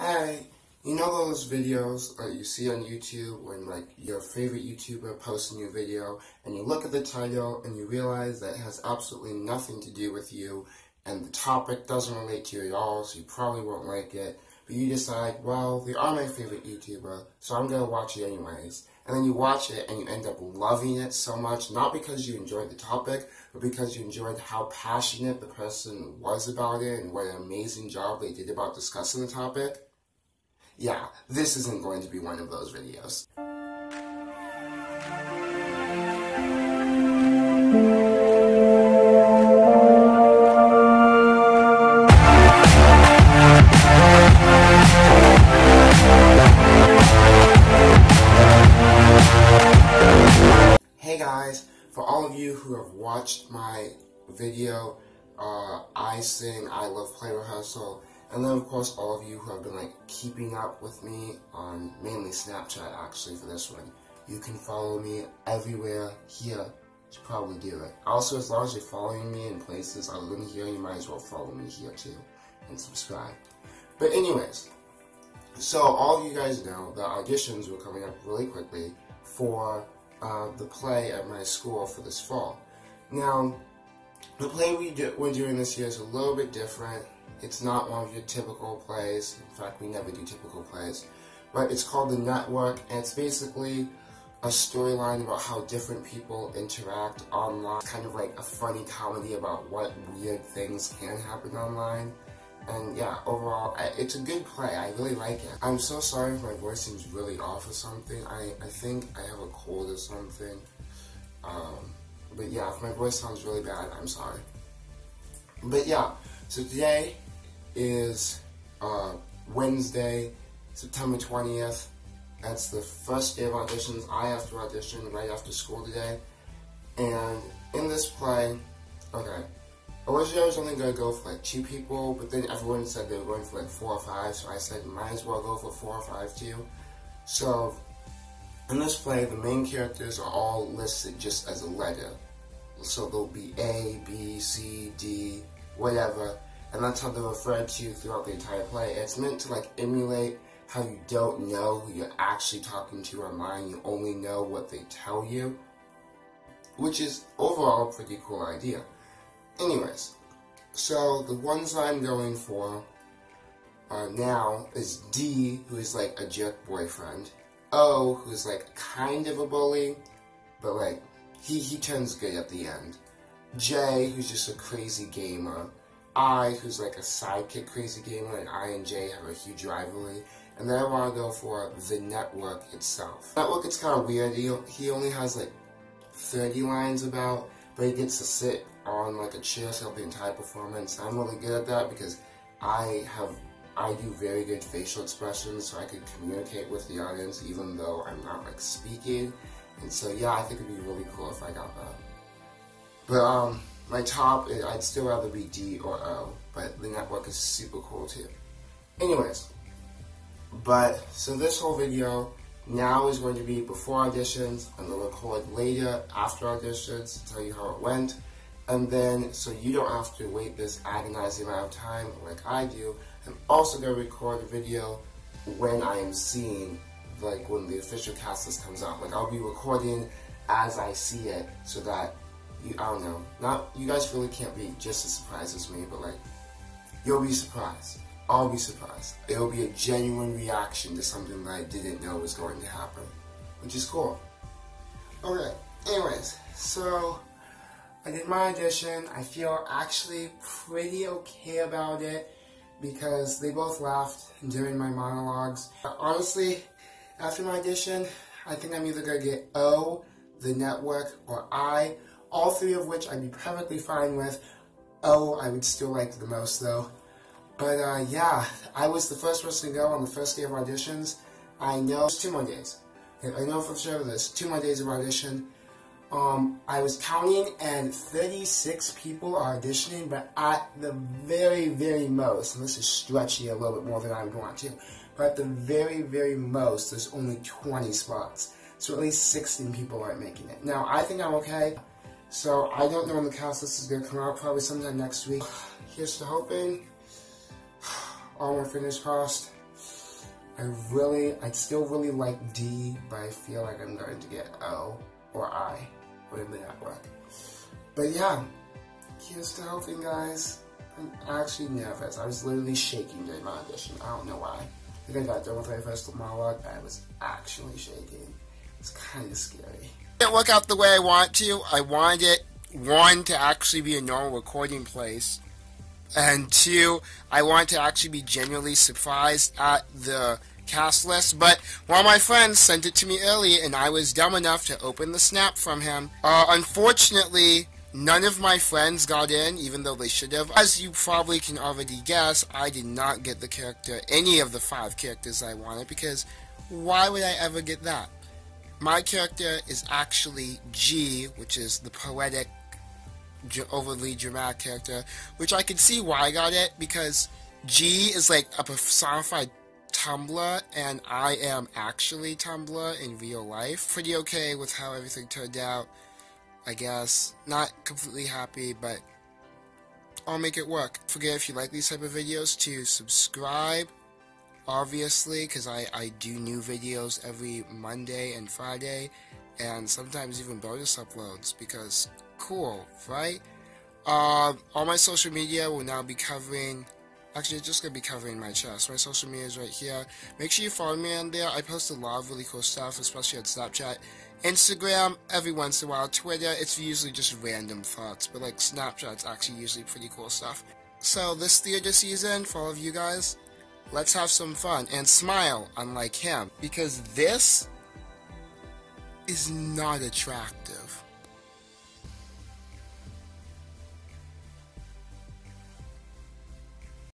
Hey, you know those videos that you see on YouTube when like your favorite YouTuber posts a new video and you look at the title and you realize that it has absolutely nothing to do with you and the topic doesn't relate to you at all so you probably won't like it but you decide, well, they are my favorite YouTuber so I'm to watch it anyways. And then you watch it and you end up loving it so much, not because you enjoyed the topic, but because you enjoyed how passionate the person was about it and what an amazing job they did about discussing the topic. Yeah, this isn't going to be one of those videos. Hey guys, for all of you who have watched my video, uh, I sing I Love Play Rehearsal, and then of course all of you who have been like keeping up with me on mainly Snapchat actually for this one, you can follow me everywhere here to probably do it. Also, as long as you're following me in places other than here, you might as well follow me here too, and subscribe. But anyways, so all of you guys know the auditions were coming up really quickly for uh, the play at my school for this fall. Now, the play we do, we're doing this year is a little bit different. It's not one of your typical plays. In fact, we never do typical plays. But it's called The Network, and it's basically a storyline about how different people interact online. Kind of like a funny comedy about what weird things can happen online. And yeah, overall, I, it's a good play. I really like it. I'm so sorry if my voice seems really off or something. I, I think I have a cold or something. Um, but yeah, if my voice sounds really bad, I'm sorry. But yeah, so today is uh, Wednesday, September 20th. That's the first day of auditions. I have to audition right after school today. And in this play, okay, Originally, I was only going to go for like two people, but then everyone said they were going for like four or five, so I said might as well go for four or five too. So, in this play, the main characters are all listed just as a letter. So there'll be A, B, C, D, whatever, and that's how they're referred to throughout the entire play. It's meant to like emulate how you don't know who you're actually talking to online, you only know what they tell you, which is overall a pretty cool idea. Anyways, so the ones I'm going for uh, now is D, who is like a jerk boyfriend. O, who's like kind of a bully, but like he he turns good at the end. J, who's just a crazy gamer. I, who's like a sidekick crazy gamer, and I and J have a huge rivalry. And then I want to go for the network itself. Network, it's kind of weird. He, he only has like 30 lines about, but he gets to sit on like a chair throughout the entire performance. I'm really good at that because I have I do very good facial expressions so I could communicate with the audience even though I'm not like speaking. And so yeah, I think it'd be really cool if I got that. But um, my top, eh, I'd still rather be D or O, but the network is super cool too. Anyways, but so this whole video now is going to be before auditions. I'm going to record later after auditions to tell you how it went. And then, so you don't have to wait this agonizing amount of time like I do, I'm also going to record a video when I am seeing, like when the official cast list comes out. Like I'll be recording as I see it so that, I don't know, not, you guys really can't be just as surprised as me, but like, you'll be surprised. I'll be surprised. It'll be a genuine reaction to something that I didn't know was going to happen, which is cool. Okay, anyways, so I did my audition. I feel actually pretty okay about it because they both laughed during my monologues. Honestly, after my audition, I think I'm either to get O, the network, or I, all three of which I'd be perfectly fine with. O, I would still like the most though. But uh, yeah, I was the first person to go on the first day of auditions. I know, it's two more days. I know for sure there's two more days of audition. Um, I was counting and 36 people are auditioning, but at the very, very most, and this is stretchy a little bit more than I would want to, but at the very, very most, there's only 20 spots. So at least 16 people aren't making it. Now, I think I'm okay. So I don't know when the cast list is going to come out, probably sometime next week. Here's to hoping. All my fingers crossed. I really, I still really like D, but I feel like I'm going to get O or I, whatever that work. But yeah, here's to hoping, guys. I'm actually nervous. I was literally shaking during my audition. I don't know why. I think I got done with my first monologue, I was actually shaking. It's kind of scary. Didn't work out the way I want to. I wanted it, one, to actually be a normal recording place, and two, I want to actually be genuinely surprised at the cast list, but one of my friends sent it to me early, and I was dumb enough to open the snap from him. Uh, unfortunately, none of my friends got in, even though they should have. As you probably can already guess, I did not get the character, any of the five characters I wanted, because why would I ever get that? My character is actually G, which is the poetic, overly dramatic character, which I can see why I got it, because G is like a personified Tumblr, and I am actually Tumblr in real life. Pretty okay with how everything turned out, I guess. Not completely happy, but I'll make it work. Forget if you like these type of videos to subscribe, obviously, because I, I do new videos every Monday and Friday, and sometimes even bonus uploads, because cool, right? Uh, all my social media will now be covering Actually, just going to be covering my chest. My social media is right here. Make sure you follow me on there. I post a lot of really cool stuff, especially on Snapchat. Instagram, every once in a while. Twitter, it's usually just random thoughts. But like Snapchat's actually usually pretty cool stuff. So this theater season, for all of you guys, let's have some fun. And smile, unlike him. Because this is not attractive.